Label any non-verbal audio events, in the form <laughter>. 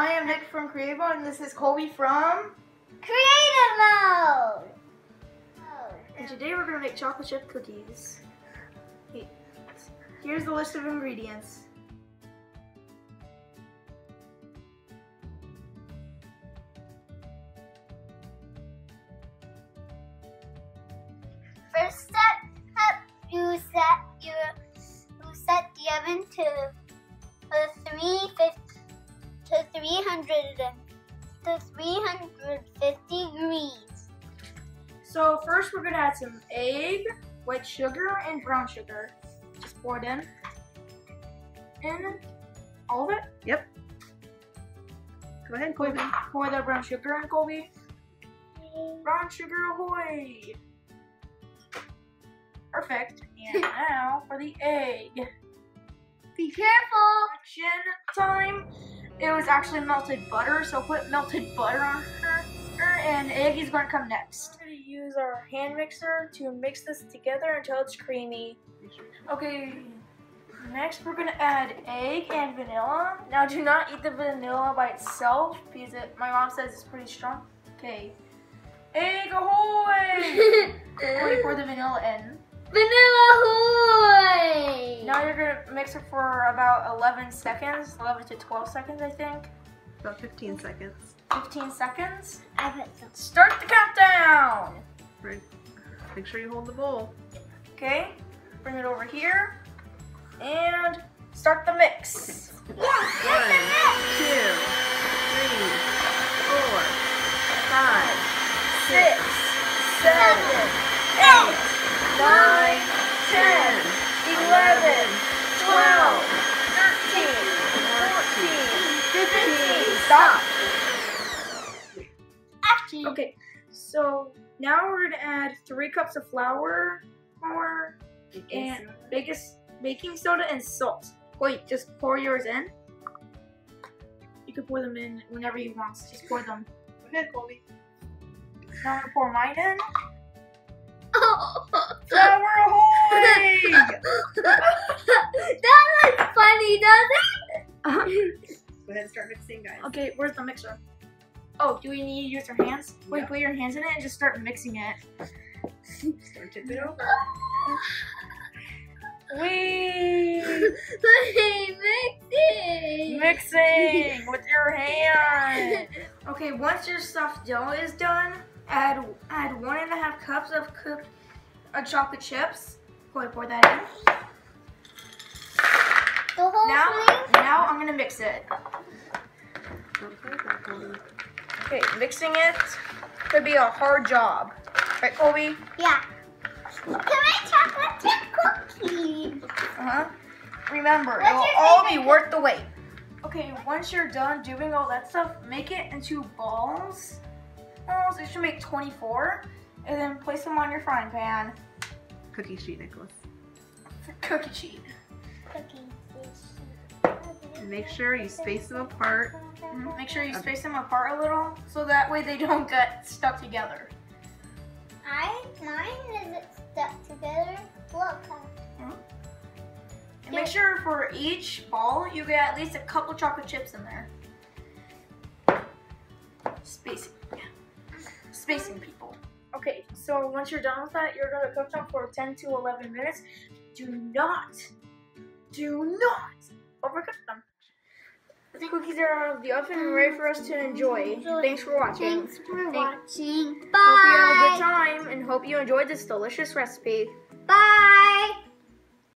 Hi, I'm Nick from Creative Mode, and this is Colby from. Creative mode. And today we're gonna make chocolate chip cookies. Here's the list of ingredients. First step, up, you set your you set the oven to to three fif- to three hundred to three hundred fifty degrees. So first we're gonna add some egg, white sugar, and brown sugar. Just pour it in. In all of it. Yep. Go ahead, Colby. Pour the brown sugar in, Colby. Brown sugar ahoy! Perfect. <laughs> And now for the egg. Be careful. Action time. It was actually melted butter, so put melted butter on her, and egg is going to come next. We're going to use our hand mixer to mix this together until it's creamy. Okay, next we're going to add egg and vanilla. Now do not eat the vanilla by itself because it, my mom says it's pretty strong. Okay, egg ahoy! <laughs> Already pour the vanilla in. Vanilla Hoy. Now you're gonna mix it for about 11 seconds, 11 to 12 seconds, I think. About 15 seconds. 15 seconds. I put some. Start the countdown. Right. Make sure you hold the bowl. Okay, bring it over here and start the mix. One, two, three, four, five, Six, seven, eight, nine, ten, eleven, twelve, thirteen, fourteen, fifteen. Stop. Action. Okay, so now we're gonna add three cups of flour, flour, and baking baking soda and salt. Wait, just pour yours in. You can pour them in whenever you want. Just pour them. Go ahead, Colby. Now I'm gonna pour mine in. Ahoy! <laughs> that looks funny, doesn't it? <laughs> Go ahead and start mixing, guys. okay, where's the mixer? Oh, do we need to use our hands? Wait, Yeah. put your hands in it and just start mixing it. Start tip it over. <laughs> Wee! Hey, mixing. Mixing with your hand. Okay, once your stuffed dough is done, add add one and a half cups of cooked uh, chocolate chips. Go ahead, pour that in. The whole Now, thing. now I'm gonna mix it. Don't play with that, Colby. Okay, mixing it could be a hard job, right, Colby? Yeah. Can I chocolate chip cookie? Uh huh. Remember, What's it'll all be worth the wait. Okay, once you're done doing all that stuff, make it into balls. Balls. You should make 24, and then place them on your frying pan. Cookie sheet, Nicholas. Cookie sheet. Cookie. And make sure you space them apart. Mhm. Make sure you space them apart a little, so that way they don't get stuck together. I mine isn't stuck together. Look. And make sure for each ball you get at least a couple chocolate chips in there. Spacing. Yeah. Spacing people. Okay, so once you're done with that, you're gonna cook them for 10 to 11 minutes. Do not, do not overcook them. The cookies are out of the oven and ready for us to enjoy. Thanks for watching. Thanks for watching. Hope you have a good time and hope you enjoyed this delicious recipe. Bye.